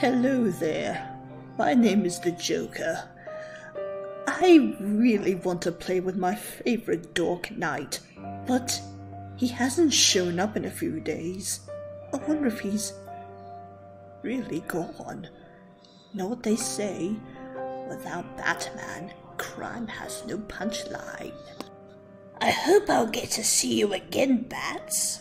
Hello there. My name is the Joker. I really want to play with my favorite Dark Knight, but he hasn't shown up in a few days. I wonder if he's really gone. Know what they say? Without Batman, crime has no punchline. I hope I'll get to see you again, Bats.